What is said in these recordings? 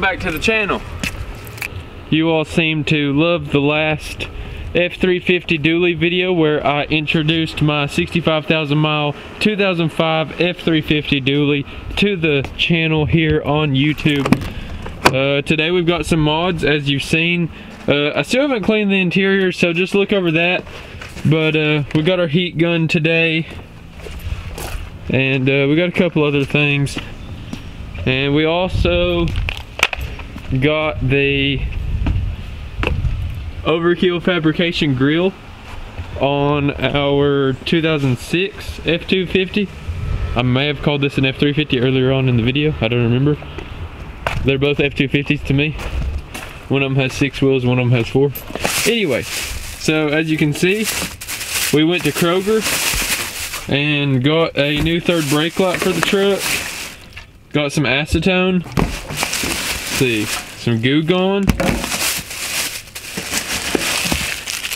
welcome back to the channel. You all seem to love the last F350 dually video where I introduced my 65,000 mile 2005 F350 dually to the channel here on YouTube. Uh, today we've got some mods as you've seen. Uh, I still haven't cleaned the interior so just look over that. But uh, we got our heat gun today and uh, we got a couple other things. And we also got the Overkill Fabrication Grill on our 2006 F250. I may have called this an F350 earlier on in the video. I don't remember. They're both F250s to me. One of them has six wheels, one of them has four. Anyway, so as you can see, we went to Kroger and got a new third brake light for the truck. Got some acetone. See, some goo gone.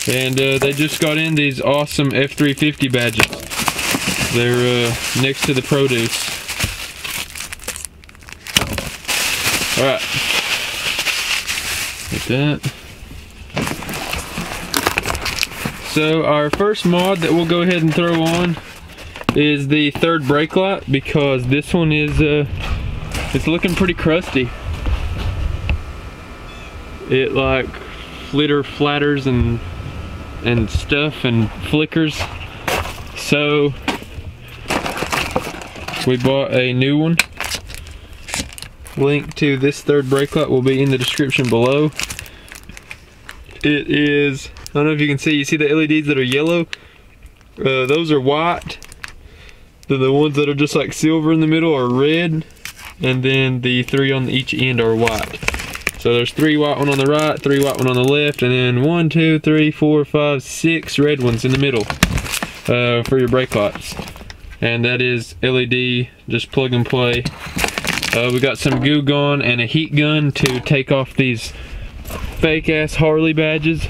And uh, they just got in these awesome F350 badges. They're uh, next to the produce. Alright. Like that. So our first mod that we'll go ahead and throw on is the third brake light because this one is uh, it's looking pretty crusty. It like flitter flatters and and stuff and flickers. So we bought a new one. Link to this third brake light will be in the description below. It is, I don't know if you can see, you see the LEDs that are yellow? Uh, those are white. Then the ones that are just like silver in the middle are red. And then the three on each end are white. So there's three white one on the right, three white one on the left, and then one, two, three, four, five, six red ones in the middle uh, for your brake lights. And that is LED, just plug and play. Uh, we got some goo gone and a heat gun to take off these fake ass Harley badges.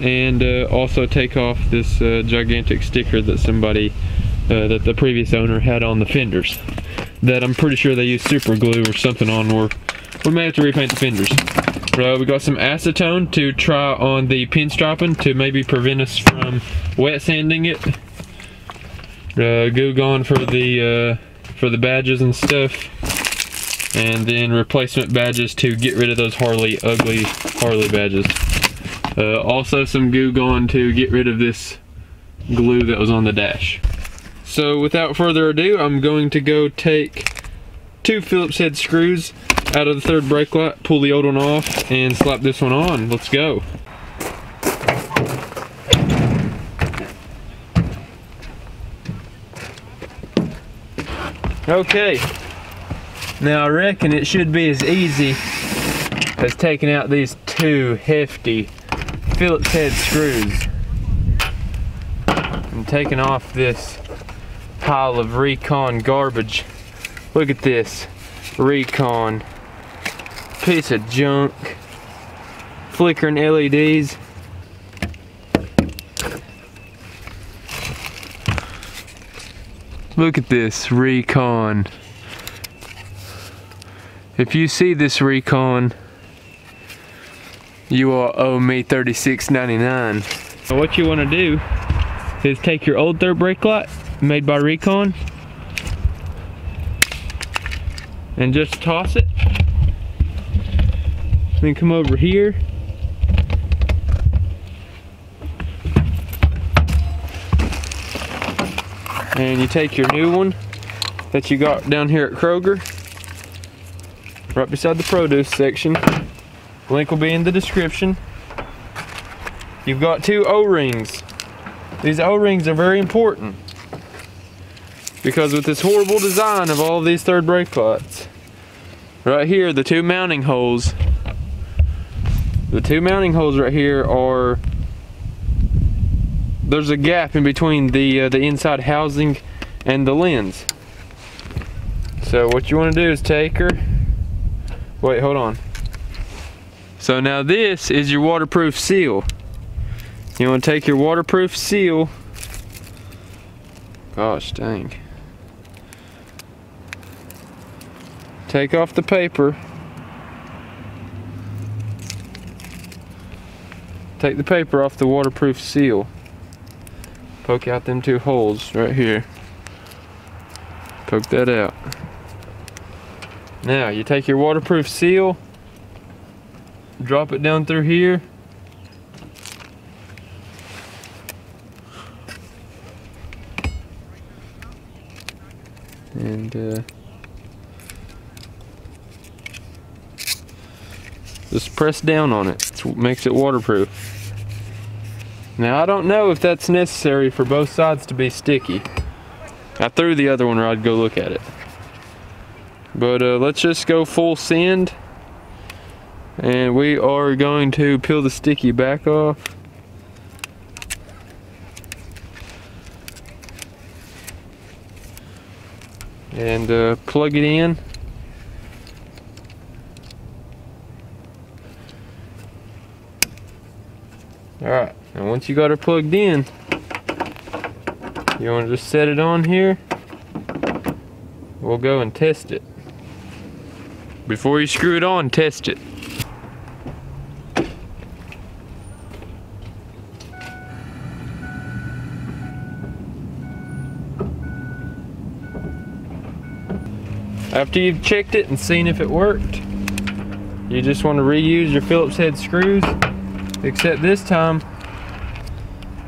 And uh, also take off this uh, gigantic sticker that somebody, uh, that the previous owner had on the fenders. That I'm pretty sure they used super glue or something on or we may have to repaint the fenders. We got some acetone to try on the pinstriping to maybe prevent us from wet sanding it. Uh, goo gone for the uh, for the badges and stuff. And then replacement badges to get rid of those Harley ugly Harley badges. Uh, also some goo gone to get rid of this glue that was on the dash. So without further ado, I'm going to go take two Phillips head screws out of the third brake light, pull the old one off, and slap this one on. Let's go. Okay, now I reckon it should be as easy as taking out these two hefty Phillips head screws and taking off this pile of Recon garbage. Look at this, Recon piece of junk. Flickering LEDs. Look at this Recon. If you see this Recon, you will owe me $36.99. So what you want to do is take your old third brake light made by Recon and just toss it then come over here. And you take your new one that you got down here at Kroger, right beside the produce section. Link will be in the description. You've got two O-rings. These O-rings are very important because with this horrible design of all these third brake lights, right here, the two mounting holes the two mounting holes right here are, there's a gap in between the, uh, the inside housing and the lens. So what you want to do is take her, wait, hold on. So now this is your waterproof seal. You want to take your waterproof seal, gosh dang. take off the paper. Take the paper off the waterproof seal. Poke out them two holes right here. Poke that out. Now you take your waterproof seal, drop it down through here. And uh, just press down on it. It's what makes it waterproof. Now I don't know if that's necessary for both sides to be sticky. I threw the other one or I'd go look at it. But uh, let's just go full send. And we are going to peel the sticky back off. And uh, plug it in. Alright, and once you got her plugged in, you want to just set it on here. We'll go and test it. Before you screw it on, test it. After you've checked it and seen if it worked, you just want to reuse your Phillips head screws, except this time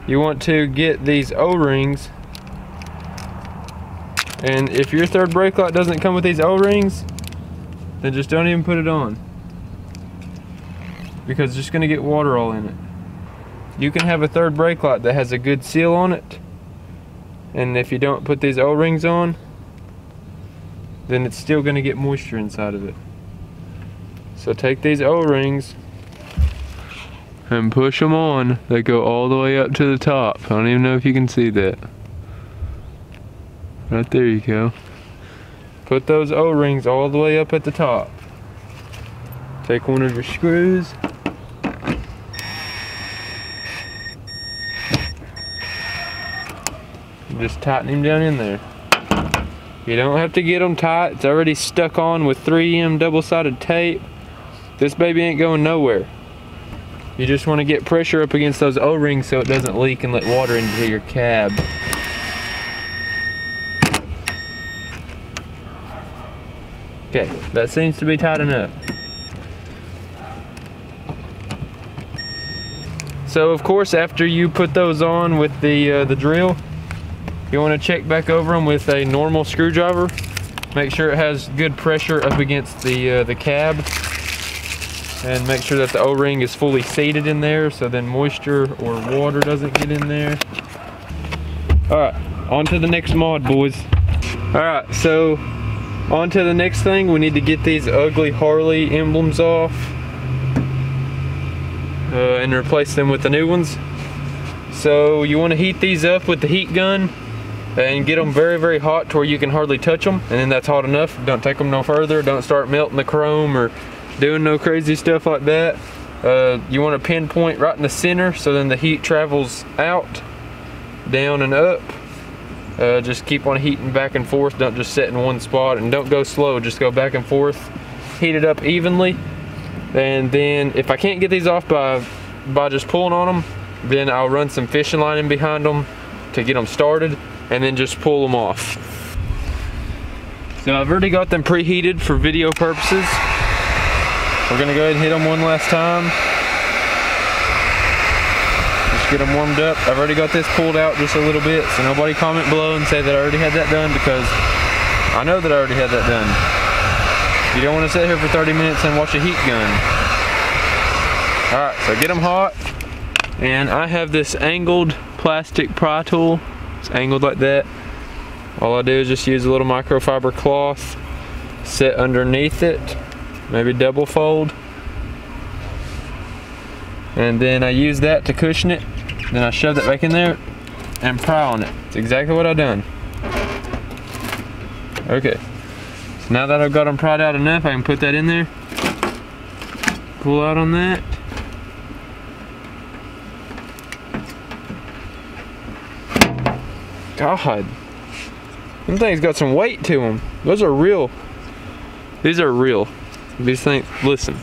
you want to get these O-rings and if your third brake light doesn't come with these O-rings, then just don't even put it on. Because it's just gonna get water all in it. You can have a third brake light that has a good seal on it. And if you don't put these O-rings on, then it's still gonna get moisture inside of it. So take these O-rings and push them on. They go all the way up to the top. I don't even know if you can see that. Right there you go. Put those O-rings all the way up at the top. Take one of your screws. Just tighten him down in there. You don't have to get them tight. It's already stuck on with 3M double-sided tape. This baby ain't going nowhere. You just want to get pressure up against those O-rings so it doesn't leak and let water into your cab. Okay, that seems to be tight enough. So of course, after you put those on with the uh, the drill, you want to check back over them with a normal screwdriver. Make sure it has good pressure up against the uh, the cab, and make sure that the O-ring is fully seated in there, so then moisture or water doesn't get in there. All right, on to the next mod, boys. All right, so on to the next thing, we need to get these ugly Harley emblems off uh, and replace them with the new ones. So you want to heat these up with the heat gun and get them very, very hot to where you can hardly touch them. And then that's hot enough. Don't take them no further. Don't start melting the chrome or doing no crazy stuff like that. Uh, you want to pinpoint right in the center so then the heat travels out, down and up uh, just keep on heating back and forth. Don't just sit in one spot and don't go slow. Just go back and forth. Heat it up evenly. And then if I can't get these off by, by just pulling on them, then I'll run some fishing line in behind them to get them started and then just pull them off. So I've already got them preheated for video purposes. We're gonna go ahead and hit them one last time Just get them warmed up. I've already got this pulled out just a little bit, so nobody comment below and say that I already had that done because I know that I already had that done. You don't want to sit here for 30 minutes and watch a heat gun. Alright, so get them hot. And I have this angled plastic pry tool. It's angled like that. All I do is just use a little microfiber cloth, set underneath it, maybe double fold. And then I use that to cushion it then I shove that back in there and pry on it. It's exactly what I've done. Okay. So now that I've got them pried out enough, I can put that in there. Pull out on that. God. Them things got some weight to them. Those are real. These are real. These things, listen.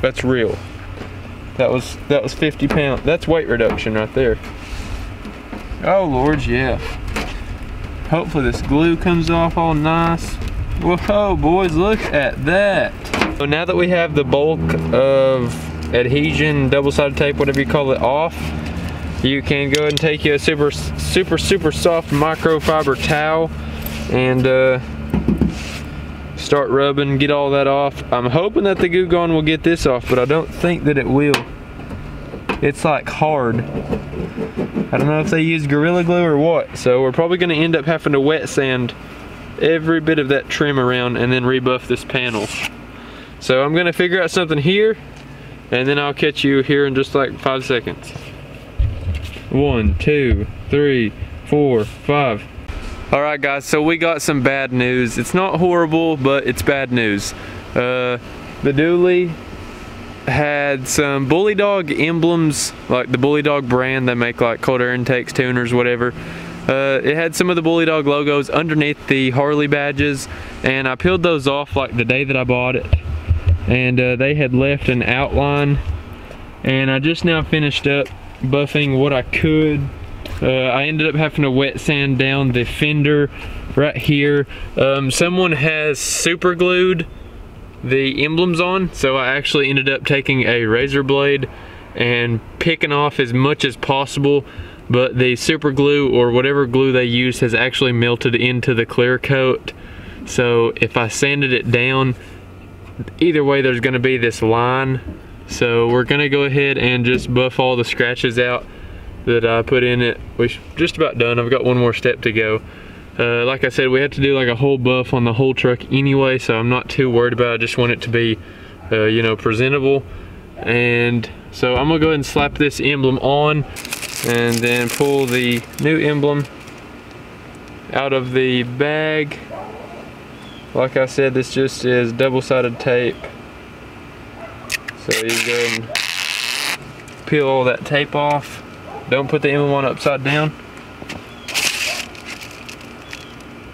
That's real. That was that was 50 pounds. That's weight reduction right there. Oh Lord, yeah. Hopefully this glue comes off all nice. Whoa, boys, look at that. So now that we have the bulk of adhesion, double-sided tape, whatever you call it, off, you can go ahead and take you a super, super, super soft microfiber towel and uh, start rubbing, get all that off. I'm hoping that the Goo Gone will get this off, but I don't think that it will. It's like hard. I don't know if they use Gorilla Glue or what, so we're probably gonna end up having to wet sand every bit of that trim around and then rebuff this panel. So I'm gonna figure out something here and then I'll catch you here in just like five seconds. One, two, three, four, five. All right guys, so we got some bad news. It's not horrible, but it's bad news. Uh, the dually had some Bully Dog emblems, like the Bully Dog brand. They make like cold air intakes, tuners, whatever. Uh, it had some of the Bully Dog logos underneath the Harley badges, and I peeled those off like the day that I bought it. And uh, they had left an outline, and I just now finished up buffing what I could uh, I ended up having to wet sand down the fender right here. Um, someone has super glued the emblems on, so I actually ended up taking a razor blade and picking off as much as possible but the super glue or whatever glue they use has actually melted into the clear coat. So if I sanded it down either way there's going to be this line. So we're going to go ahead and just buff all the scratches out that I put in it. We're just about done. I've got one more step to go. Uh, like I said, we had to do like a whole buff on the whole truck anyway, so I'm not too worried about it. I just want it to be, uh, you know, presentable. And so I'm gonna go ahead and slap this emblem on and then pull the new emblem out of the bag. Like I said, this just is double-sided tape. So you go and peel all that tape off. Don't put the M1 upside down.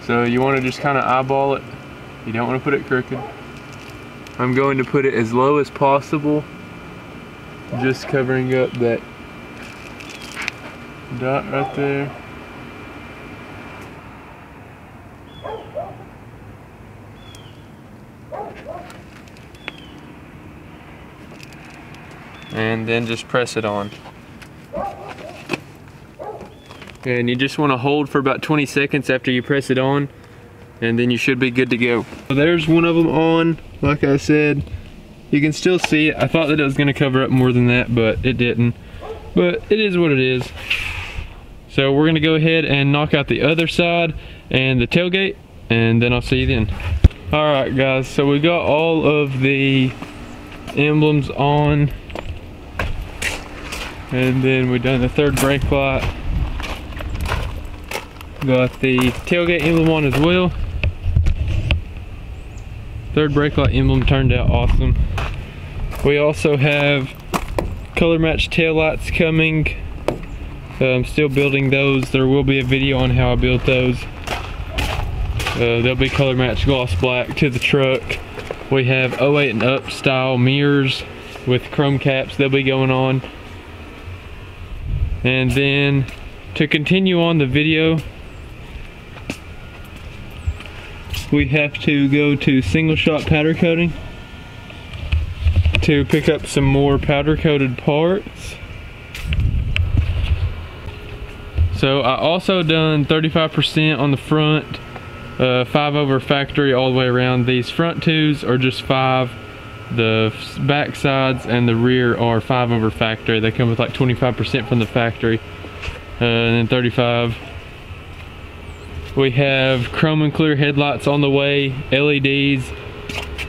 So you want to just kind of eyeball it. You don't want to put it crooked. I'm going to put it as low as possible. Just covering up that dot right there. And then just press it on and you just want to hold for about 20 seconds after you press it on and then you should be good to go. So there's one of them on, like I said. You can still see it. I thought that it was going to cover up more than that, but it didn't. But it is what it is. So we're going to go ahead and knock out the other side and the tailgate, and then I'll see you then. Alright guys, so we got all of the emblems on. And then we done the third brake light. Got the tailgate emblem on as well. Third brake light emblem turned out awesome. We also have color match tail lights coming. I'm still building those. There will be a video on how I built those. Uh, they'll be color match gloss black to the truck. We have 08 and up style mirrors with chrome caps. They'll be going on. And then to continue on the video, we have to go to single shot powder coating to pick up some more powder coated parts. So I also done 35% on the front, uh, five over factory all the way around. These front twos are just five. The back sides and the rear are five over factory. They come with like 25% from the factory uh, and then 35 we have chrome and clear headlights on the way, LEDs.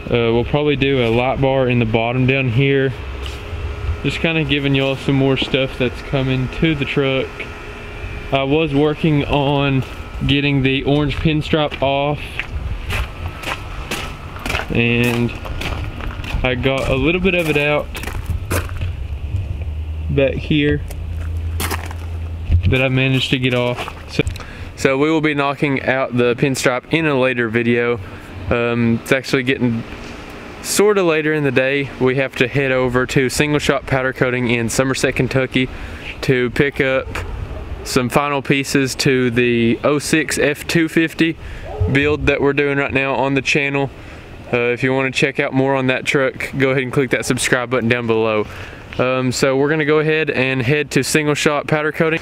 Uh, we'll probably do a light bar in the bottom down here. Just kind of giving y'all some more stuff that's coming to the truck. I was working on getting the orange pinstripe off. And I got a little bit of it out back here that I managed to get off. So we will be knocking out the pinstripe in a later video. Um, it's actually getting sort of later in the day. We have to head over to Single Shot Powder Coating in Somerset, Kentucky to pick up some final pieces to the 06 F250 build that we're doing right now on the channel. Uh, if you want to check out more on that truck, go ahead and click that subscribe button down below. Um, so we're going to go ahead and head to single shot powder coating